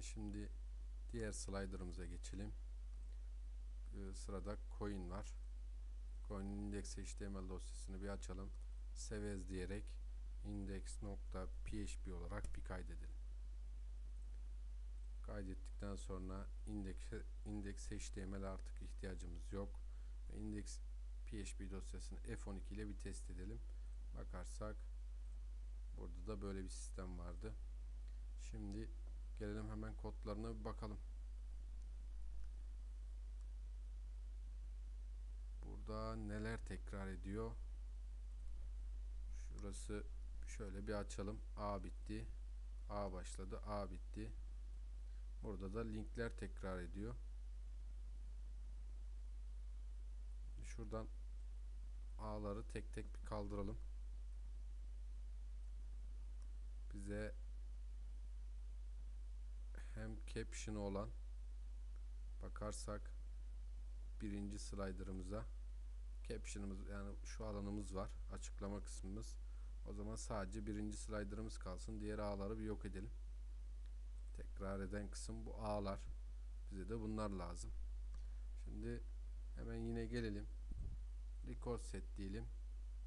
Hemen şimdi diğer slider'ımıza geçelim. Ee, sırada coin var. Coin index html dosyasını bir açalım. Sevez diyerek index.php olarak bir kaydedelim. Kaydettikten sonra index, index html artık ihtiyacımız yok. Ve index php dosyasını f12 ile bir test edelim. Bakarsak burada da böyle bir sistem vardı. Şimdi gelelim hemen kodlarına bir bakalım. Burada neler tekrar ediyor? Şurası şöyle bir açalım. A bitti. A başladı. A bitti. Burada da linkler tekrar ediyor. Şuradan A'ları tek tek bir kaldıralım. Bize hem caption olan bakarsak birinci slider'ımıza caption'ımız yani şu alanımız var açıklama kısmımız. O zaman sadece birinci slider'ımız kalsın diğer ağları bir yok edelim. Tekrar eden kısım bu ağlar. Bize de bunlar lazım. Şimdi hemen yine gelelim. Record set diyelim.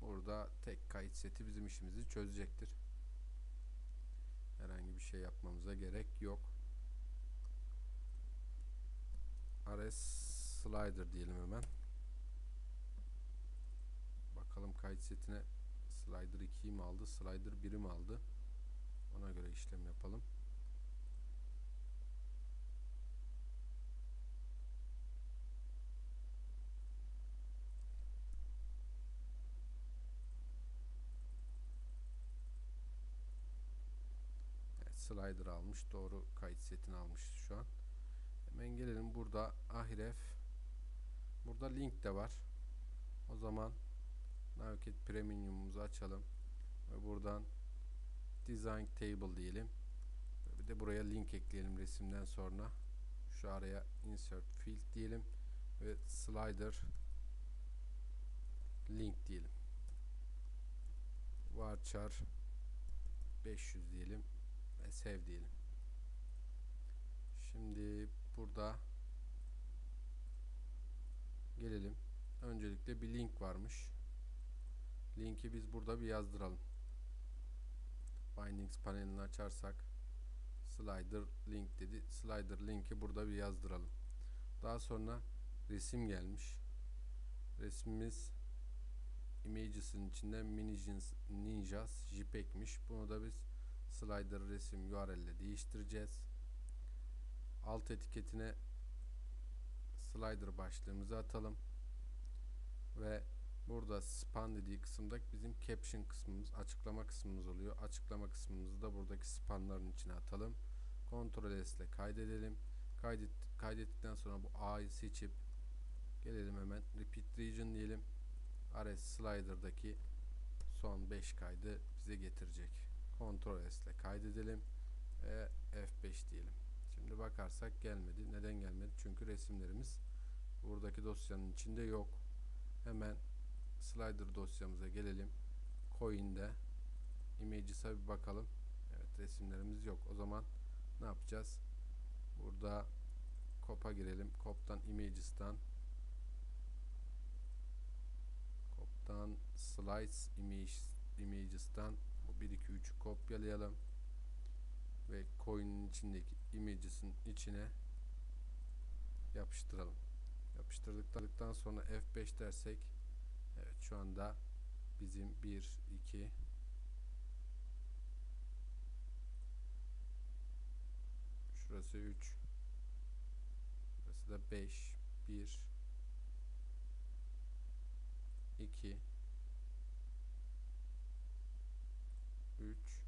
Burada tek kayıt seti bizim işimizi çözecektir. Herhangi bir şey yapmamıza gerek yok RS slider diyelim hemen. Bakalım kayıt setine slider 2'yi mi aldı, slider 1'i mi aldı? Ona göre işlem yapalım. Evet, slider almış. Doğru kayıt setini almış şu an. Gelelim burada ahref. Burada link de var. O zaman Naviget Premium'umuzu açalım ve buradan Design Table diyelim. Bir de buraya link ekleyelim resimden sonra. Şu araya Insert Field diyelim ve Slider Link diyelim. Varchar 500 diyelim ve save diyelim. Şimdi burada gelelim. Öncelikle bir link varmış. Linki biz burada bir yazdıralım. Bindings panelini açarsak slider link dedi. Slider linki burada bir yazdıralım. Daha sonra resim gelmiş. Resmimiz images'in içinde Minijins Ninjas JPEG'miş. Bunu da biz slider resim URL ile değiştireceğiz alt etiketine slider başlığımızı atalım. Ve burada span dediği kısımda bizim caption kısmımız açıklama kısmımız oluyor. Açıklama kısmımızı da buradaki spanların içine atalım. Ctrl S ile kaydedelim. Kaydet, kaydettikten sonra bu A'yı seçip gelelim hemen. Repeat region diyelim. RS slider'daki son 5 kaydı bize getirecek. Ctrl S ile kaydedelim. Ve F5 diyelim Şimdi bakarsak gelmedi. Neden gelmedi? Çünkü resimlerimiz buradaki dosyanın içinde yok. Hemen slider dosyamıza gelelim. Coin'de images'a bir bakalım. Evet resimlerimiz yok. O zaman ne yapacağız? Burada cop'a girelim. Cop'tan images'tan cop'tan slice image images'tan bu 1 2 3'ü kopyalayalım ve coin'in içindeki images'in içine yapıştıralım. Yapıştırdıktan sonra F5 dersek evet şu anda bizim 1 2 şurası 3 burası da 5 1 2 3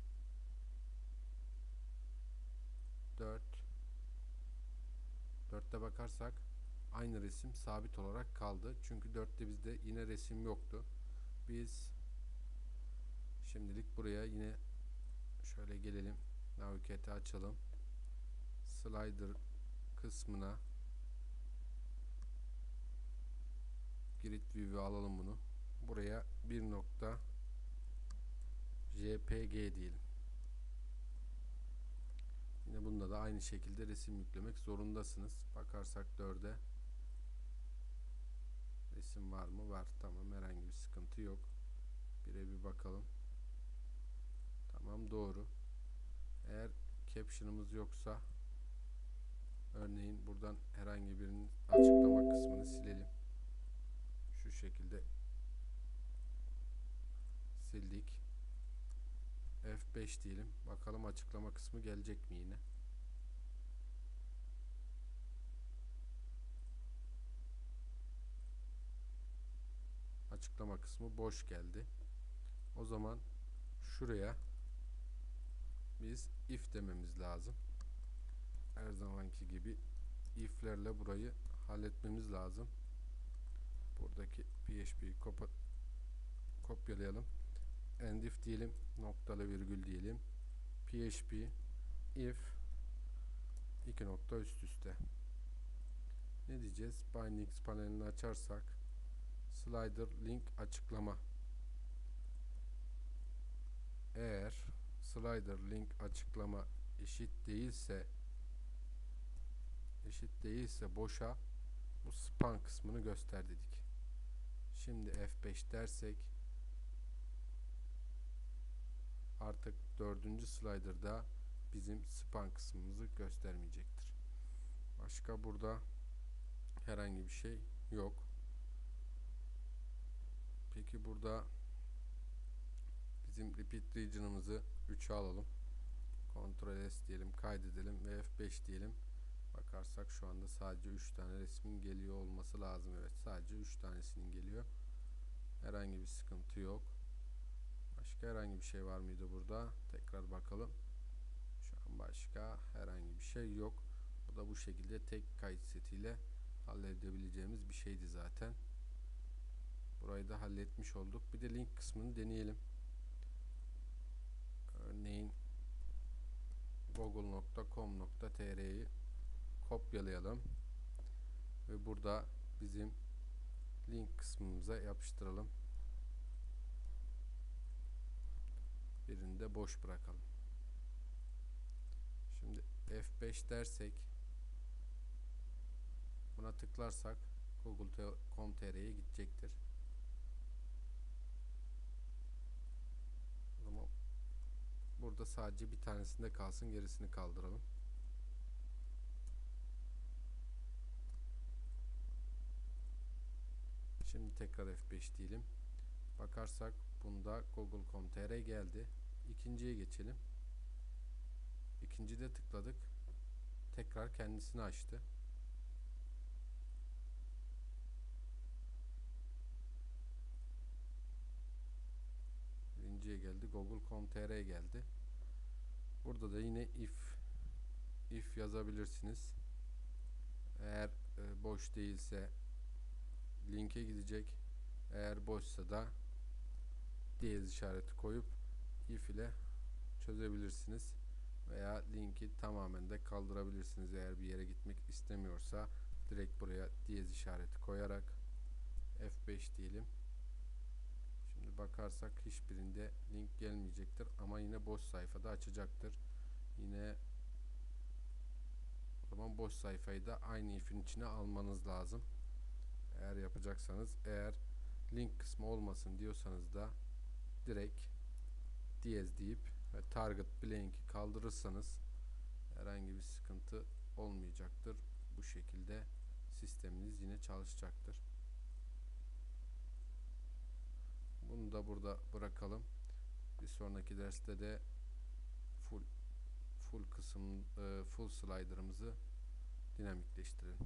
4 4'te bakarsak aynı resim sabit olarak kaldı. Çünkü 4'te bizde yine resim yoktu. Biz şimdilik buraya yine şöyle gelelim. Navigate'i açalım. Slider kısmına grid view'u alalım bunu. Buraya bir nokta JPG diyelim. Yine bunda da aynı şekilde resim yüklemek zorundasınız. Bakarsak 4'e resim var mı? Var. Tamam herhangi bir sıkıntı yok. 1'e bir bakalım. Tamam doğru. Eğer caption'ımız yoksa örneğin buradan herhangi birinin açıklama kısmını silelim. Şu şekilde sildik. F5 diyelim. Bakalım açıklama kısmı gelecek mi yine? Açıklama kısmı boş geldi. O zaman şuraya biz if dememiz lazım. Her zamanki gibi if'lerle burayı halletmemiz lazım. Buradaki PHP'yi kopyalayalım. And if diyelim, noktalı virgül diyelim. PHP if iki nokta üst üste. Ne diyeceğiz? Bindings panelini açarsak slider link açıklama. Eğer slider link açıklama eşit değilse eşit değilse boşa bu span kısmını göster dedik. Şimdi F5 dersek artık dördüncü slider'da bizim span kısmımızı göstermeyecektir. Başka burada herhangi bir şey yok. Peki burada bizim repeat region'ımızı 3'e alalım. Ctrl S diyelim, kaydedelim ve F5 diyelim. Bakarsak şu anda sadece 3 tane resmin geliyor olması lazım. Evet, sadece 3 tanesinin geliyor. Herhangi bir sıkıntı yok. Başka herhangi bir şey var mıydı burada? Tekrar bakalım. Şu an başka herhangi bir şey yok. Bu da bu şekilde tek kayıt setiyle halledebileceğimiz bir şeydi zaten. Burayı da halletmiş olduk. Bir de link kısmını deneyelim. Örneğin google.com.tr'yi kopyalayalım ve burada bizim link kısmımıza yapıştıralım. Birini de boş bırakalım. Şimdi F5 dersek buna tıklarsak google.com.tr'ye gidecektir. O zaman burada sadece bir tanesinde kalsın gerisini kaldıralım. Şimdi tekrar F5 diyelim. Bakarsak bunda google.com.tr geldi. İkinciye geçelim. İkincide tıkladık. Tekrar kendisini açtı. Birinciye geldi. Google.com.tr geldi. Burada da yine if if yazabilirsiniz. Eğer e, boş değilse linke gidecek. Eğer boşsa da diyez işareti koyup if ile çözebilirsiniz. Veya linki tamamen de kaldırabilirsiniz. Eğer bir yere gitmek istemiyorsa direkt buraya diyez işareti koyarak F5 diyelim. Şimdi bakarsak hiçbirinde link gelmeyecektir ama yine boş sayfada açacaktır. Yine o zaman boş sayfayı da aynı if'in içine almanız lazım. Eğer yapacaksanız eğer link kısmı olmasın diyorsanız da direkt diyez deyip ve target blank'i kaldırırsanız herhangi bir sıkıntı olmayacaktır. Bu şekilde sisteminiz yine çalışacaktır. Bunu da burada bırakalım. Bir sonraki derste de full full kısım full slider'ımızı dinamikleştirelim.